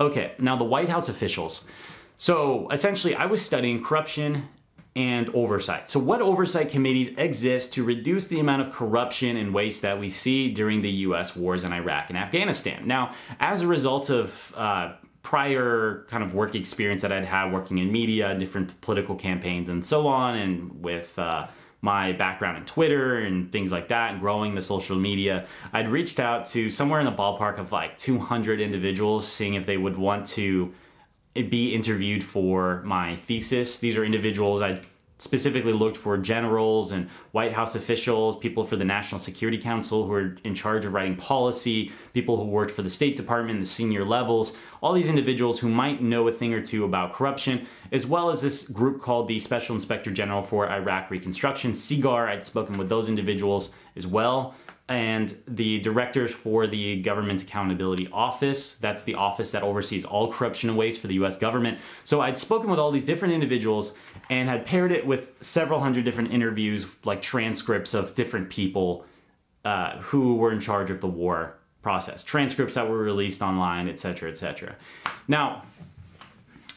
Okay, now the White House officials. So essentially, I was studying corruption and oversight. So, what oversight committees exist to reduce the amount of corruption and waste that we see during the US wars in Iraq and Afghanistan? Now, as a result of uh, prior kind of work experience that I'd had working in media, different political campaigns, and so on, and with uh, my background in Twitter and things like that, and growing the social media, I'd reached out to somewhere in the ballpark of like 200 individuals, seeing if they would want to be interviewed for my thesis. These are individuals I specifically looked for generals and White House officials, people for the National Security Council who are in charge of writing policy, people who worked for the State Department, the senior levels, all these individuals who might know a thing or two about corruption, as well as this group called the Special Inspector General for Iraq Reconstruction, SIGAR. I'd spoken with those individuals as well and the directors for the Government Accountability Office. That's the office that oversees all corruption and waste for the US government. So I'd spoken with all these different individuals and had paired it with several hundred different interviews, like transcripts of different people uh, who were in charge of the war process, transcripts that were released online, etc., etc. Now,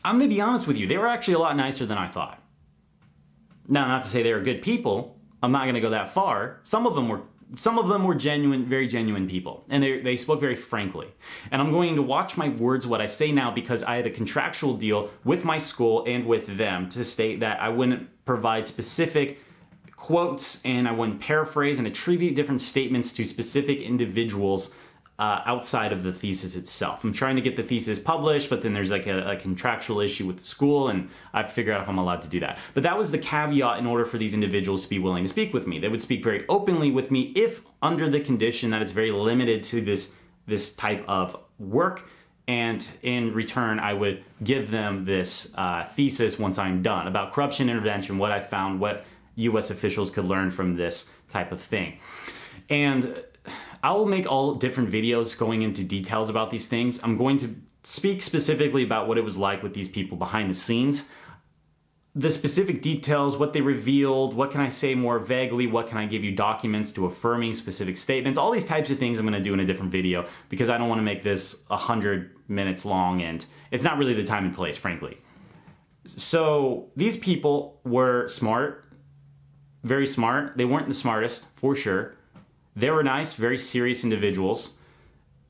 I'm going to be honest with you, they were actually a lot nicer than I thought. Now, not to say they were good people. I'm not going to go that far. Some of them were some of them were genuine, very genuine people, and they, they spoke very frankly. And I'm going to watch my words, what I say now, because I had a contractual deal with my school and with them to state that I wouldn't provide specific quotes and I wouldn't paraphrase and attribute different statements to specific individuals uh, outside of the thesis itself. I'm trying to get the thesis published, but then there's like a, a, contractual issue with the school, and I have to figure out if I'm allowed to do that. But that was the caveat in order for these individuals to be willing to speak with me. They would speak very openly with me if under the condition that it's very limited to this this type of work. And in return, I would give them this uh, thesis once I'm done about corruption intervention, what I found, what U.S. officials could learn from this type of thing. And I will make all different videos going into details about these things. I'm going to speak specifically about what it was like with these people behind the scenes. The specific details, what they revealed, what can I say more vaguely, what can I give you documents to affirming specific statements, all these types of things I'm gonna do in a different video because I don't wanna make this 100 minutes long and it's not really the time and place, frankly. So these people were smart, very smart. They weren't the smartest, for sure they were nice, very serious individuals.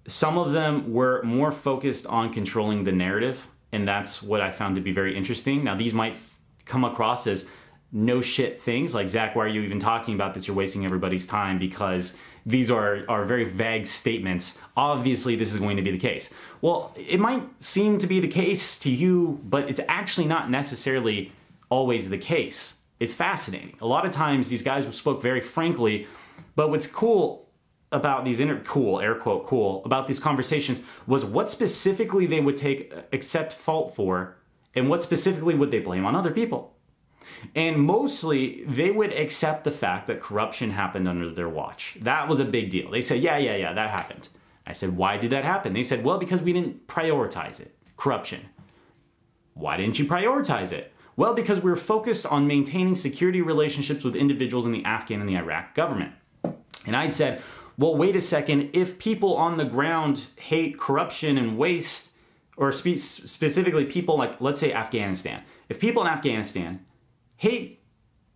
Some of them were more focused on controlling the narrative, and that's what I found to be very interesting. Now, these might come across as no shit things like Zach, why are you even talking about this? You're wasting everybody's time because these are, are very vague statements. Obviously, this is going to be the case. Well, it might seem to be the case to you, but it's actually not necessarily always the case. It's fascinating. A lot of times, these guys spoke very frankly but what's cool about these inter cool air quote cool about these conversations was what specifically they would take uh, accept fault for and what specifically would they blame on other people. And mostly they would accept the fact that corruption happened under their watch. That was a big deal. They said yeah yeah yeah that happened. I said why did that happen? They said well because we didn't prioritize it corruption. Why didn't you prioritize it? Well because we were focused on maintaining security relationships with individuals in the afghan and the iraq government and I'd said, well, wait a second, if people on the ground hate corruption and waste, or spe- specifically people like, let's say, Afghanistan, if people in Afghanistan hate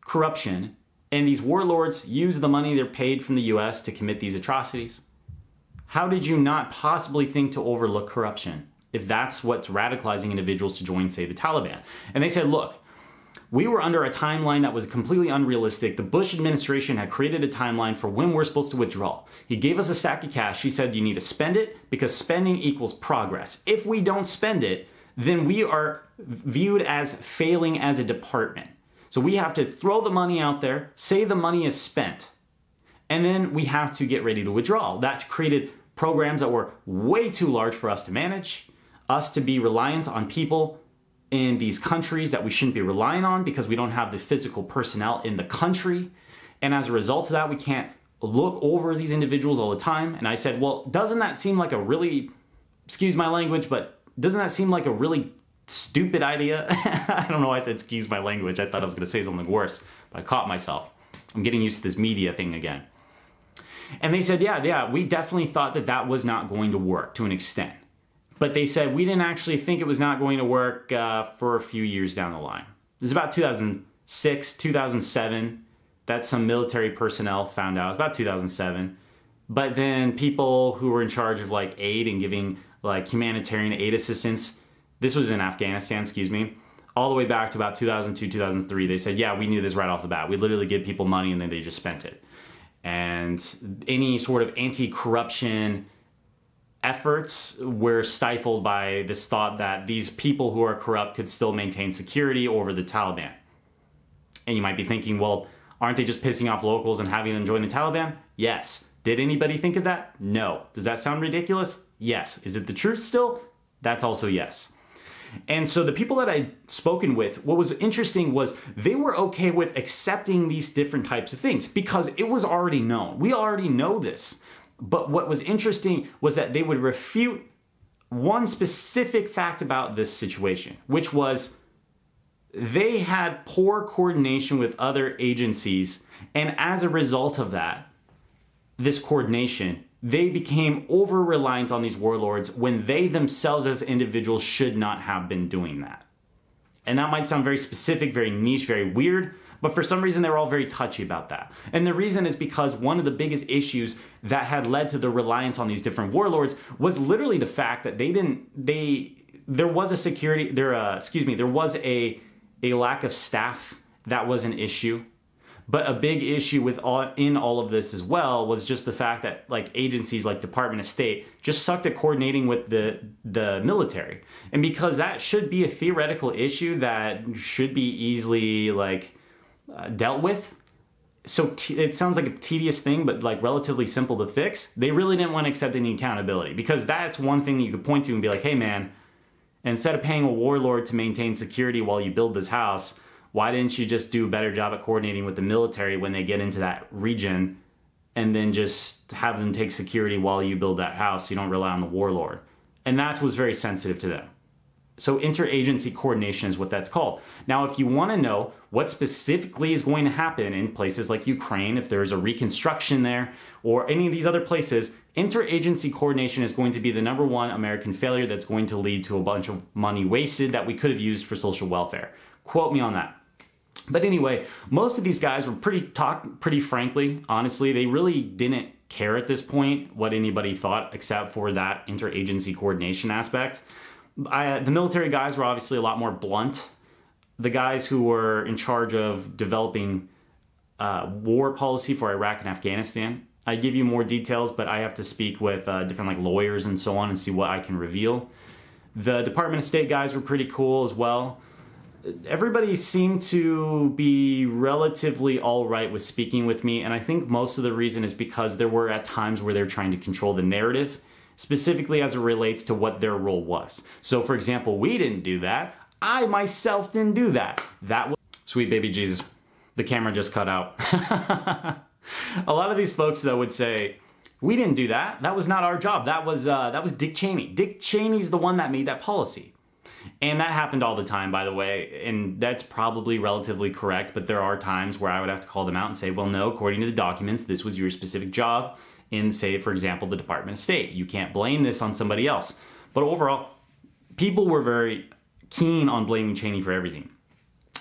corruption and these warlords use the money they're paid from the US to commit these atrocities, how did you not possibly think to overlook corruption if that's what's radicalizing individuals to join, say, the Taliban? And they said, look, we were under a timeline that was completely unrealistic. The Bush administration had created a timeline for when we're supposed to withdraw. He gave us a stack of cash. He said, You need to spend it because spending equals progress. If we don't spend it, then we are viewed as failing as a department. So we have to throw the money out there, say the money is spent, and then we have to get ready to withdraw. That created programs that were way too large for us to manage, us to be reliant on people in these countries that we shouldn't be relying on because we don't have the physical personnel in the country. And as a result of that, we can't look over these individuals all the time. And I said, well, doesn't that seem like a really, excuse my language, but doesn't that seem like a really stupid idea? I don't know why I said excuse my language. I thought I was going to say something worse, but I caught myself. I'm getting used to this media thing again. And they said, yeah, yeah, we definitely thought that that was not going to work to an extent but they said we didn't actually think it was not going to work uh, for a few years down the line. This is about 2006, 2007 that some military personnel found out. About 2007 but then people who were in charge of like aid and giving like humanitarian aid assistance this was in afghanistan excuse me all the way back to about 2002 2003 they said yeah we knew this right off the bat. We literally give people money and then they just spent it. And any sort of anti-corruption efforts were stifled by this thought that these people who are corrupt could still maintain security over the taliban and you might be thinking well Aren't they just pissing off locals and having them join the Taliban? Yes. Did anybody think of that? No. Does that sound ridiculous? Yes. Is it the truth still? That's also yes. And so the people that I'd spoken with, what was interesting was they were okay with accepting these different types of things because it was already known. We already know this. But what was interesting was that they would refute one specific fact about this situation, which was they had poor coordination with other agencies. And as a result of that, this coordination, they became over reliant on these warlords when they themselves, as individuals, should not have been doing that. And that might sound very specific, very niche, very weird, but for some reason they were all very touchy about that. And the reason is because one of the biggest issues that had led to the reliance on these different warlords was literally the fact that they didn't, they, there was a security, there, uh, excuse me, there was a a lack of staff that was an issue but a big issue with all in all of this as well was just the fact that like agencies like department of state just sucked at coordinating with the the military and because that should be a theoretical issue that should be easily like uh, dealt with so t- it sounds like a tedious thing but like relatively simple to fix they really didn't want to accept any accountability because that's one thing that you could point to and be like hey man instead of paying a warlord to maintain security while you build this house, why didn't you just do a better job at coordinating with the military when they get into that region and then just have them take security while you build that house so you don't rely on the warlord? And that's what's very sensitive to them. So interagency coordination is what that's called. Now, if you want to know what specifically is going to happen in places like Ukraine, if there's a reconstruction there, or any of these other places, interagency coordination is going to be the number one American failure that's going to lead to a bunch of money wasted that we could have used for social welfare. Quote me on that. But anyway, most of these guys were pretty talk pretty frankly, honestly, they really didn't care at this point what anybody thought except for that interagency coordination aspect. I, the military guys were obviously a lot more blunt. The guys who were in charge of developing uh, war policy for Iraq and Afghanistan, I give you more details, but I have to speak with uh, different like lawyers and so on and see what I can reveal. The Department of State guys were pretty cool as well. Everybody seemed to be relatively all right with speaking with me, and I think most of the reason is because there were at times where they're trying to control the narrative specifically as it relates to what their role was. So, for example, we didn't do that. I myself didn't do that. That was sweet baby Jesus. The camera just cut out. a lot of these folks though would say, "We didn't do that. That was not our job. That was uh, that was Dick Cheney. Dick Cheney's the one that made that policy." And that happened all the time, by the way, and that's probably relatively correct, but there are times where I would have to call them out and say, well, no, according to the documents, this was your specific job in, say, for example, the Department of State. You can't blame this on somebody else. But overall, people were very keen on blaming Cheney for everything.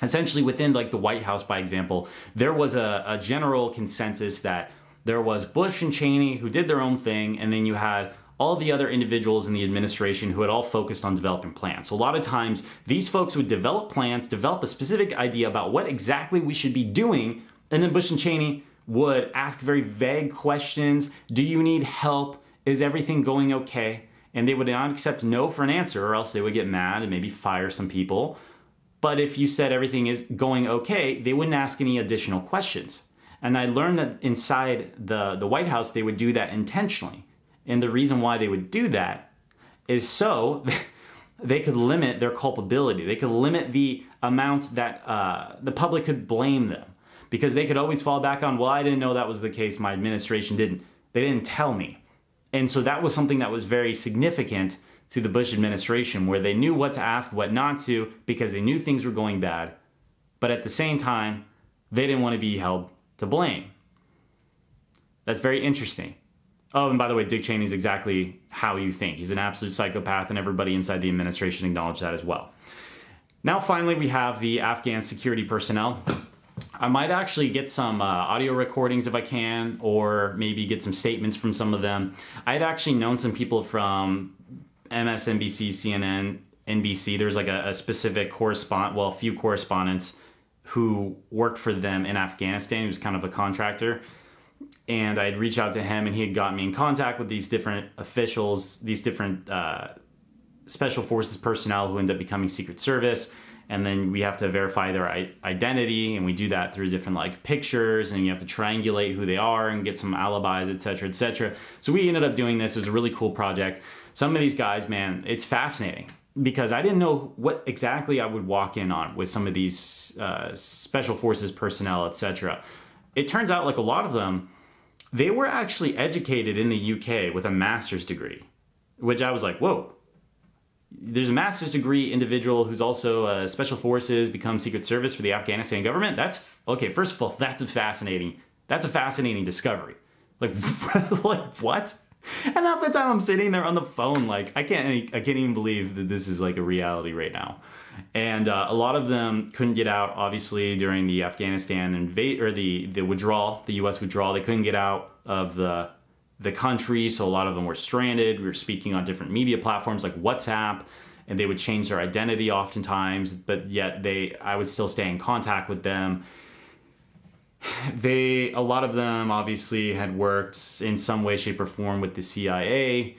Essentially, within like the White House, by example, there was a, a general consensus that there was Bush and Cheney who did their own thing, and then you had all the other individuals in the administration who had all focused on developing plans. So a lot of times these folks would develop plans, develop a specific idea about what exactly we should be doing, and then Bush and Cheney would ask very vague questions. Do you need help? Is everything going okay? And they would not accept no for an answer, or else they would get mad and maybe fire some people. But if you said everything is going okay, they wouldn't ask any additional questions. And I learned that inside the, the White House, they would do that intentionally. And the reason why they would do that is so they could limit their culpability. They could limit the amount that uh, the public could blame them because they could always fall back on, well, I didn't know that was the case. My administration didn't. They didn't tell me. And so that was something that was very significant to the Bush administration where they knew what to ask, what not to, because they knew things were going bad. But at the same time, they didn't want to be held to blame. That's very interesting. Oh, and by the way, Dick Cheney is exactly how you think. He's an absolute psychopath, and everybody inside the administration acknowledged that as well. Now, finally, we have the Afghan security personnel. I might actually get some uh, audio recordings if I can, or maybe get some statements from some of them. I had actually known some people from MSNBC, CNN, NBC. There's like a, a specific correspondent, well, a few correspondents who worked for them in Afghanistan. He was kind of a contractor and I'd reach out to him, and he had got me in contact with these different officials, these different uh, special forces personnel who end up becoming Secret Service. And then we have to verify their identity, and we do that through different like pictures, and you have to triangulate who they are and get some alibis, etc., etc. So we ended up doing this. It was a really cool project. Some of these guys, man, it's fascinating because I didn't know what exactly I would walk in on with some of these uh, special forces personnel, etc. It turns out like a lot of them they were actually educated in the UK with a master's degree, which I was like, whoa. There's a master's degree individual who's also a special forces, become Secret Service for the Afghanistan government. That's okay. First of all, that's a fascinating. That's a fascinating discovery. Like, like what? And half the time I'm sitting there on the phone, like I can't, I can't even believe that this is like a reality right now. And uh, a lot of them couldn't get out, obviously, during the Afghanistan invade or the the withdrawal, the U.S. withdrawal. They couldn't get out of the the country, so a lot of them were stranded. We were speaking on different media platforms like WhatsApp, and they would change their identity oftentimes, but yet they I would still stay in contact with them. They a lot of them obviously had worked in some way, shape, or form with the CIA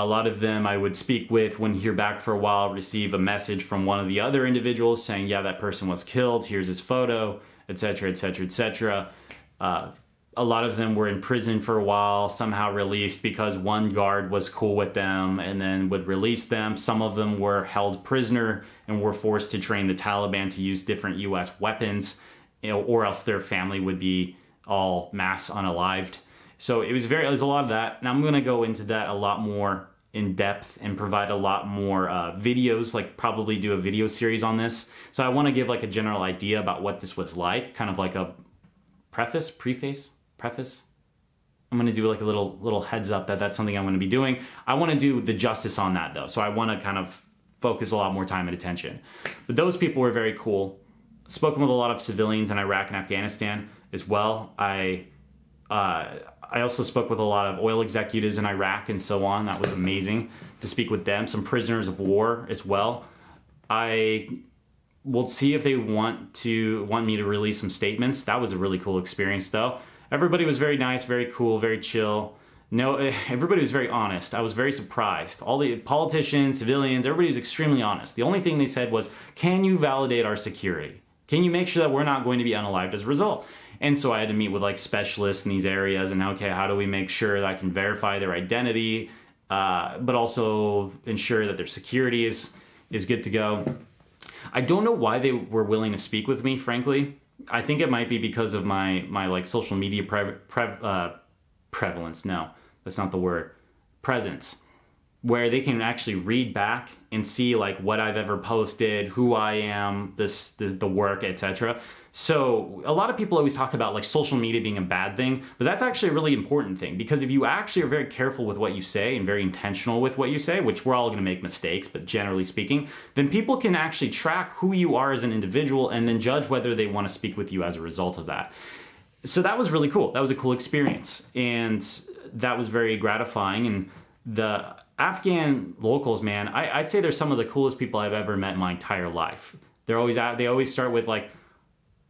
a lot of them I would speak with, wouldn't hear back for a while, receive a message from one of the other individuals saying, yeah, that person was killed, here's his photo, etc., etc., etc. A lot of them were in prison for a while, somehow released because one guard was cool with them and then would release them. Some of them were held prisoner and were forced to train the Taliban to use different US weapons, you know, or else their family would be all mass unalived. So it was very, there's a lot of that. And I'm going to go into that a lot more in depth and provide a lot more uh, videos, like probably do a video series on this. So I want to give like a general idea about what this was like, kind of like a preface, preface, preface. I'm going to do like a little little heads up that that's something I'm going to be doing. I want to do the justice on that though. So I want to kind of focus a lot more time and attention. But those people were very cool. Spoken with a lot of civilians in Iraq and Afghanistan as well. I uh, I also spoke with a lot of oil executives in Iraq and so on. That was amazing to speak with them. Some prisoners of war as well. I will see if they want to want me to release some statements. That was a really cool experience though. Everybody was very nice, very cool, very chill. No, everybody was very honest. I was very surprised. All the politicians, civilians, everybody was extremely honest. The only thing they said was, "Can you validate our security? Can you make sure that we're not going to be unalived as a result?" And so I had to meet with like specialists in these areas and okay, how do we make sure that I can verify their identity, uh, but also ensure that their security is is good to go. I don't know why they were willing to speak with me, frankly. I think it might be because of my my like social media pre- pre- uh, prevalence. No, that's not the word. Presence where they can actually read back and see like what I've ever posted, who I am, this the, the work, etc. So a lot of people always talk about like social media being a bad thing, but that's actually a really important thing because if you actually are very careful with what you say and very intentional with what you say, which we're all going to make mistakes, but generally speaking, then people can actually track who you are as an individual and then judge whether they want to speak with you as a result of that. So that was really cool. That was a cool experience and that was very gratifying and the Afghan locals, man, I, would say they're some of the coolest people I've ever met in my entire life. They're always out, they always start with like,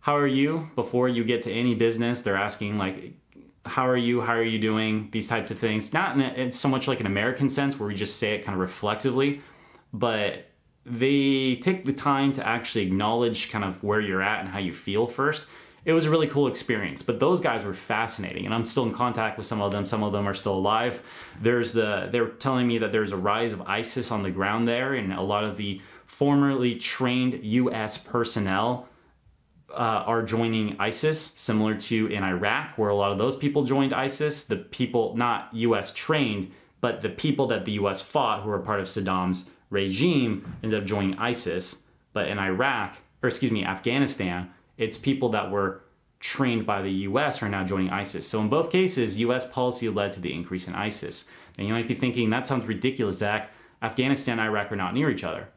how are you? Before you get to any business, they're asking like, how are you? How are you doing? These types of things. Not in, a, in so much like an American sense where we just say it kind of reflexively, but they take the time to actually acknowledge kind of where you're at and how you feel first it was a really cool experience. But those guys were fascinating, and I'm still in contact with some of them. Some of them are still alive. There's the they're telling me that there's a rise of ISIS on the ground there, and a lot of the formerly trained U.S. personnel uh, are joining ISIS, similar to in Iraq, where a lot of those people joined ISIS. The people not U.S. trained, but the people that the U.S. fought, who were part of Saddam's regime, ended up joining ISIS. But in Iraq, or excuse me, Afghanistan it's people that were trained by the US are now joining ISIS. So in both cases, US policy led to the increase in ISIS. And you might be thinking, that sounds ridiculous, Zach. Afghanistan and Iraq are not near each other.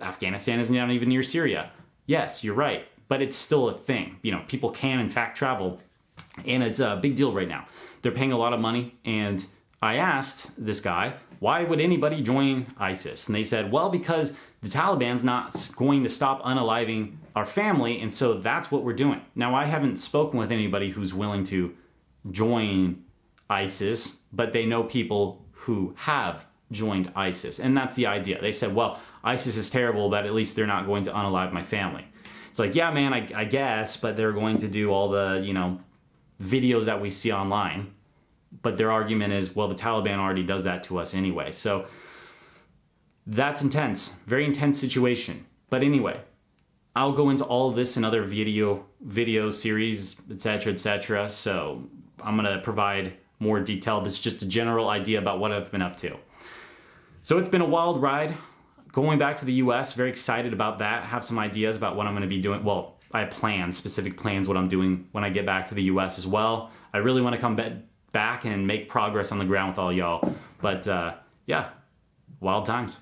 Afghanistan is not even near Syria. Yes, you're right, but it's still a thing. You know, people can in fact travel, and it's a big deal right now. They're paying a lot of money, and I asked this guy, why would anybody join ISIS? And they said, well, because the Taliban's not going to stop unaliving our family, and so that's what we're doing. Now, I haven't spoken with anybody who's willing to join ISIS, but they know people who have joined ISIS, and that's the idea. They said, well, ISIS is terrible, but at least they're not going to unalive my family. It's like, yeah, man, I, I guess, but they're going to do all the, you know, videos that we see online. But their argument is, well, the Taliban already does that to us anyway. So that's intense, very intense situation. But anyway, I'll go into all this in other video video series, etc., etc. So I'm gonna provide more detail. This is just a general idea about what I've been up to. So it's been a wild ride. Going back to the US, very excited about that. Have some ideas about what I'm gonna be doing. Well, I have plans, specific plans, what I'm doing when I get back to the US as well. I really wanna come back and make progress on the ground with all y'all. But uh, yeah, wild times.